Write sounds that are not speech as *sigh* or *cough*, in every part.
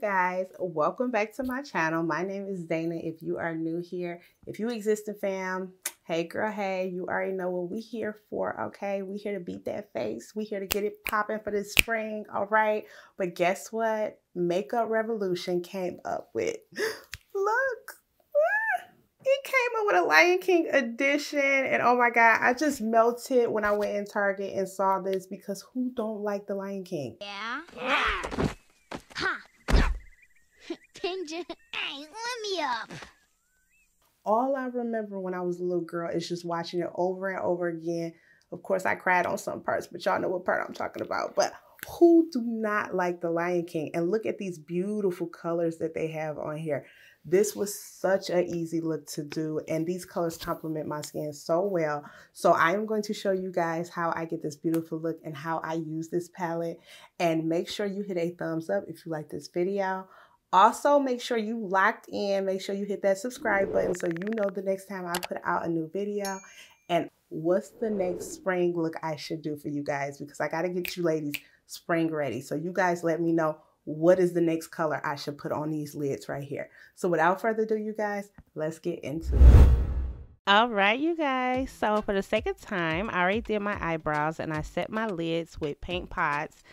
guys. Welcome back to my channel. My name is Dana. If you are new here if you existing fam hey girl hey you already know what we here for okay? We here to beat that face. We here to get it popping for the spring all right? But guess what? Makeup revolution came up with *gasps* look it came up with a Lion King edition and oh my god I just melted when I went in Target and saw this because who don't like the Lion King? Yeah, yeah. Ginger, *laughs* hey, let me up. All I remember when I was a little girl is just watching it over and over again. Of course, I cried on some parts, but y'all know what part I'm talking about. But who do not like The Lion King? And look at these beautiful colors that they have on here. This was such an easy look to do and these colors complement my skin so well. So I am going to show you guys how I get this beautiful look and how I use this palette. And make sure you hit a thumbs up if you like this video. Also, make sure you locked in. Make sure you hit that subscribe button so you know the next time I put out a new video. And what's the next spring look I should do for you guys? Because I got to get you ladies spring ready. So you guys let me know what is the next color I should put on these lids right here. So without further ado, you guys, let's get into it. All right, you guys. So for the second time, I already did my eyebrows and I set my lids with Paint Pots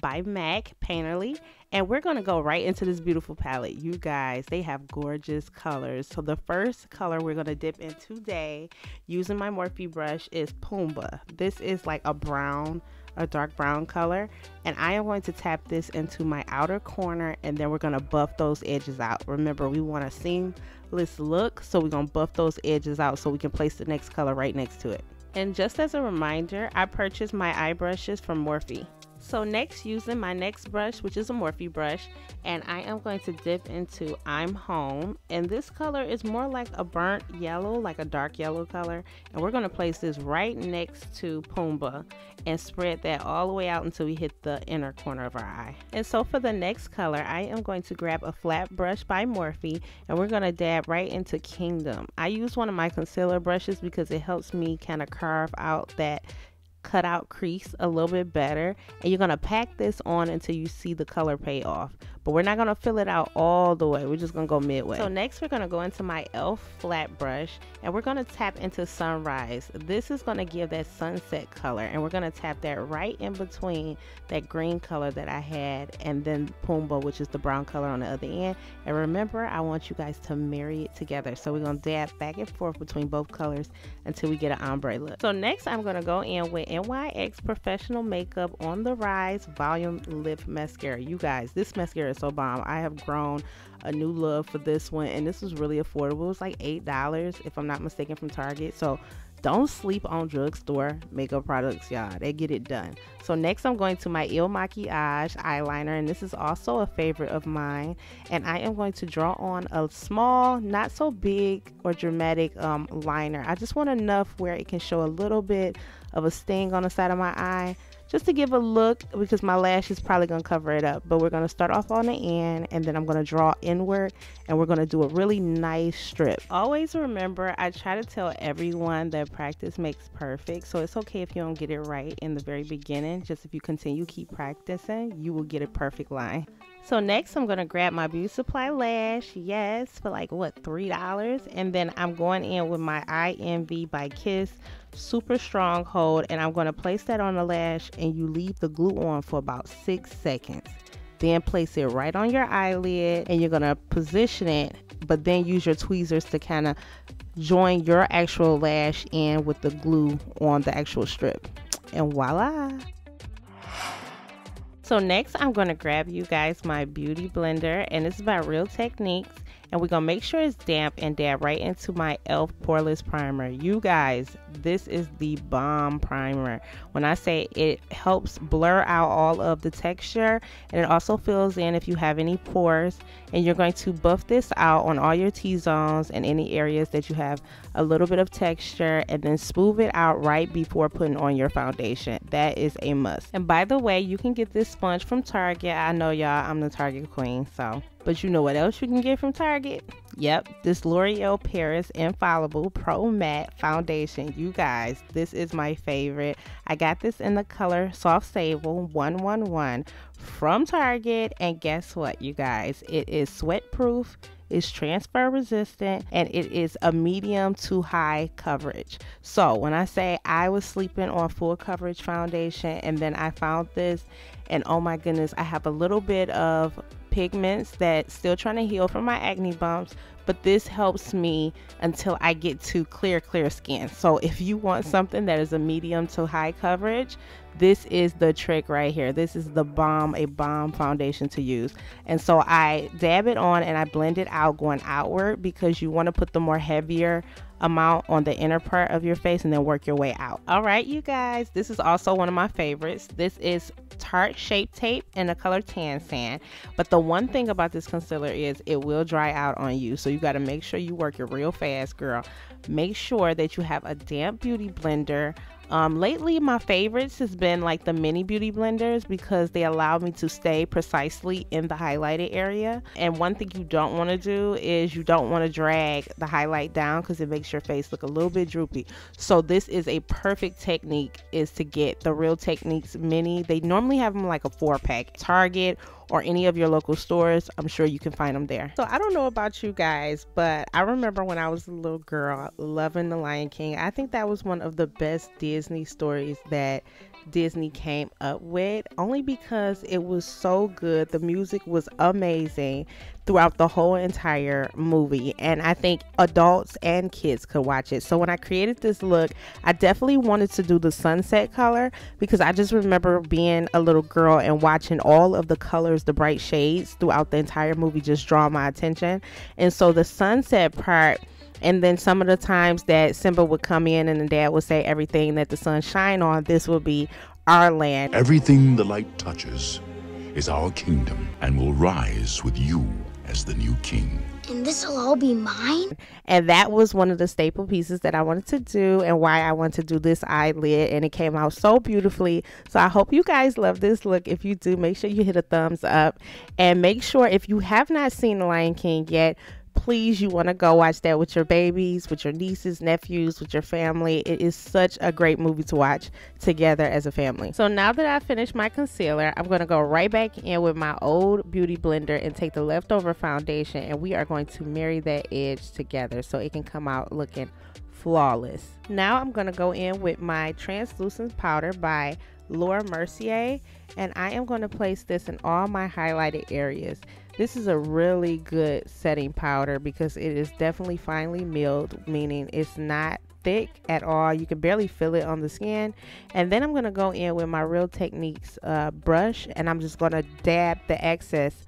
by MAC Painterly. And we're going to go right into this beautiful palette. You guys, they have gorgeous colors. So the first color we're going to dip in today using my Morphe brush is Pumbaa. This is like a brown, a dark brown color. And I am going to tap this into my outer corner and then we're going to buff those edges out. Remember, we want a seamless look. So we're going to buff those edges out so we can place the next color right next to it. And just as a reminder, I purchased my eye brushes from Morphe. So next using my next brush, which is a Morphe brush, and I am going to dip into I'm Home. And this color is more like a burnt yellow, like a dark yellow color. And we're going to place this right next to Pumbaa and spread that all the way out until we hit the inner corner of our eye. And so for the next color, I am going to grab a flat brush by Morphe and we're going to dab right into Kingdom. I use one of my concealer brushes because it helps me kind of carve out that cutout crease a little bit better and you're going to pack this on until you see the color pay off but we're not going to fill it out all the way. We're just going to go midway. So next we're going to go into my elf flat brush and we're going to tap into sunrise. This is going to give that sunset color and we're going to tap that right in between that green color that I had and then Pumbaa which is the brown color on the other end. And remember I want you guys to marry it together. So we're going to dab back and forth between both colors until we get an ombre look. So next I'm going to go in with NYX Professional Makeup on the Rise Volume Lip Mascara. You guys, this mascara so bomb. I have grown a new love for this one, and this was really affordable. It's like $8, if I'm not mistaken, from Target. So don't sleep on drugstore makeup products, y'all. They get it done. So next I'm going to my Il Makiage eyeliner and this is also a favorite of mine. And I am going to draw on a small, not so big or dramatic um, liner. I just want enough where it can show a little bit of a sting on the side of my eye just to give a look because my lash is probably going to cover it up. But we're going to start off on the end and then I'm going to draw inward and we're going to do a really nice strip. Always remember, I try to tell everyone that practice makes perfect. So it's okay if you don't get it right in the very beginning. Just if you continue, keep practicing, you will get a perfect line. So next I'm going to grab my Beauty Supply lash, yes, for like what, $3? And then I'm going in with my Envy by Kiss super strong hold and I'm going to place that on the lash and you leave the glue on for about six seconds. Then place it right on your eyelid and you're going to position it but then use your tweezers to kind of join your actual lash in with the glue on the actual strip. And voila! So next I'm going to grab you guys my beauty blender and is by Real Techniques and we're gonna make sure it's damp and dab right into my e.l.f. poreless primer. You guys this is the bomb primer. When I say it helps blur out all of the texture and it also fills in if you have any pores. And you're going to buff this out on all your T-zones and any areas that you have a little bit of texture and then smooth it out right before putting on your foundation. That is a must. And by the way you can get this sponge from Target. I know y'all I'm the Target queen so but you know what else you can get from Target? Yep, this L'Oreal Paris Infallible Pro Matte Foundation. You guys, this is my favorite. I got this in the color Soft Sable 111 from Target. And guess what, you guys? It is sweat proof is transfer resistant and it is a medium to high coverage. So when I say I was sleeping on full coverage foundation and then I found this and oh my goodness, I have a little bit of pigments that still trying to heal from my acne bumps but this helps me until I get to clear clear skin. So if you want something that is a medium to high coverage this is the trick right here. This is the bomb a bomb foundation to use. And so I dab it on and I blend it out going outward because you want to put the more heavier amount on the inner part of your face and then work your way out. All right, you guys, this is also one of my favorites. This is Tarte Shape Tape in the color Tan Sand. But the one thing about this concealer is it will dry out on you. So you got to make sure you work it real fast, girl. Make sure that you have a damp beauty blender, um, lately, my favorites has been like the mini beauty blenders because they allow me to stay precisely in the highlighted area. And one thing you don't want to do is you don't want to drag the highlight down because it makes your face look a little bit droopy. So this is a perfect technique is to get the Real Techniques mini. They normally have them like a four pack. Target or any of your local stores, I'm sure you can find them there. So I don't know about you guys, but I remember when I was a little girl loving The Lion King. I think that was one of the best Disney stories that Disney came up with only because it was so good. The music was amazing throughout the whole entire movie, and I think adults and kids could watch it. So when I created this look, I definitely wanted to do the sunset color because I just remember being a little girl and watching all of the colors, the bright shades throughout the entire movie just draw my attention. And so the sunset part and then some of the times that Simba would come in and the dad would say, Everything that the sun shine on, this will be our land. Everything the light touches is our kingdom and will rise with you as the new king. And this will all be mine? And that was one of the staple pieces that I wanted to do and why I wanted to do this eyelid. And it came out so beautifully. So I hope you guys love this look. If you do, make sure you hit a thumbs up. And make sure if you have not seen The Lion King yet, please you want to go watch that with your babies with your nieces nephews with your family. It is such a great movie to watch together as a family. So now that i finished my concealer i'm going to go right back in with my old beauty blender and take the leftover foundation and we are going to marry that edge together so it can come out looking flawless. Now i'm going to go in with my translucent powder by Laura Mercier and I am going to place this in all my highlighted areas this is a really good setting powder because it is definitely finely milled, meaning it's not thick at all. You can barely feel it on the skin. And then I'm going to go in with my Real Techniques uh, brush and I'm just going to dab the excess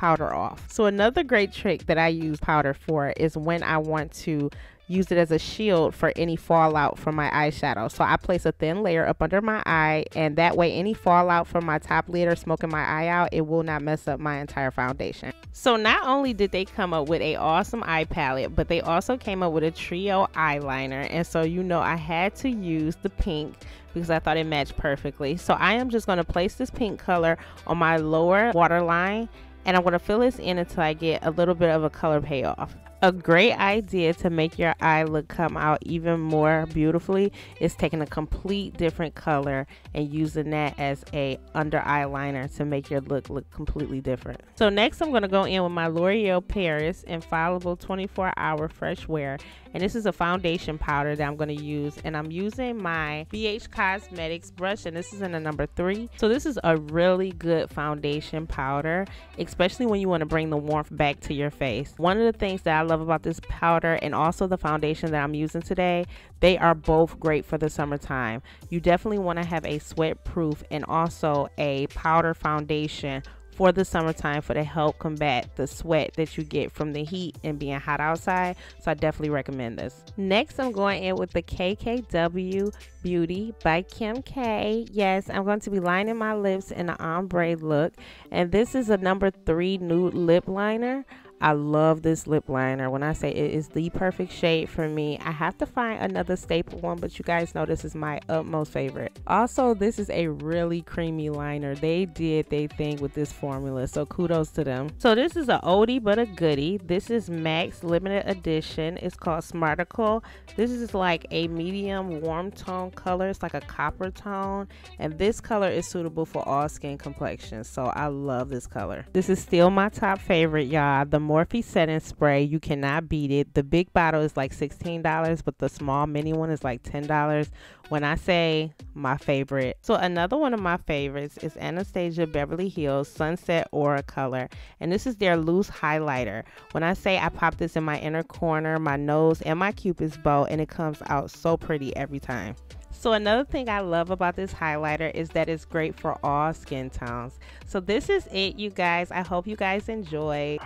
powder off. So another great trick that I use powder for is when I want to use it as a shield for any fallout from my eyeshadow. So I place a thin layer up under my eye and that way any fallout from my top lid or smoking my eye out, it will not mess up my entire foundation. So not only did they come up with a awesome eye palette, but they also came up with a trio eyeliner. And so you know I had to use the pink because I thought it matched perfectly. So I am just going to place this pink color on my lower waterline and I'm going to fill this in until I get a little bit of a color payoff. A great idea to make your eye look come out even more beautifully is taking a complete different color and using that as a under eyeliner to make your look look completely different. So next I'm going to go in with my L'Oreal Paris Infallible 24 Hour Fresh Wear and this is a foundation powder that I'm going to use and I'm using my BH Cosmetics brush and this is in a number three. So this is a really good foundation powder especially when you want to bring the warmth back to your face. One of the things that I love about this powder and also the foundation that I'm using today, they are both great for the summertime. You definitely want to have a sweat proof and also a powder foundation for the summertime for to help combat the sweat that you get from the heat and being hot outside. So I definitely recommend this. Next, I'm going in with the KKW Beauty by Kim K. Yes, I'm going to be lining my lips in an ombre look. And this is a number three nude lip liner. I love this lip liner. When I say it is the perfect shade for me, I have to find another staple one, but you guys know this is my utmost favorite. Also, this is a really creamy liner. They did they thing with this formula, so kudos to them. So this is a oldie but a goodie. This is MAC's limited edition. It's called Smarticle. This is like a medium warm tone color. It's like a copper tone, and this color is suitable for all skin complexions. So I love this color. This is still my top favorite, y'all. The Morphe setting spray. You cannot beat it. The big bottle is like $16, but the small mini one is like $10. When I say my favorite. So another one of my favorites is Anastasia Beverly Hills Sunset Aura Color. And this is their loose highlighter. When I say I pop this in my inner corner, my nose, and my cupid's bow, and it comes out so pretty every time. So another thing I love about this highlighter is that it's great for all skin tones. So this is it, you guys. I hope you guys enjoy.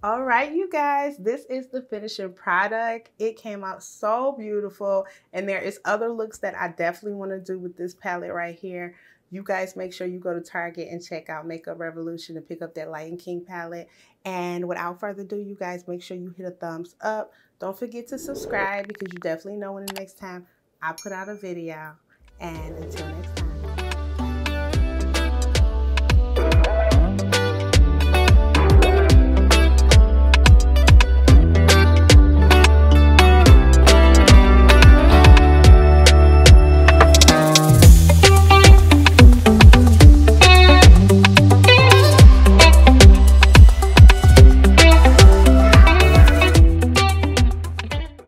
All right, you guys, this is the finishing product. It came out so beautiful, and there is other looks that I definitely want to do with this palette right here. You guys make sure you go to Target and check out Makeup Revolution and pick up that Lion King palette. And without further ado, you guys make sure you hit a thumbs up. Don't forget to subscribe because you definitely know when the next time I put out a video. And until next time.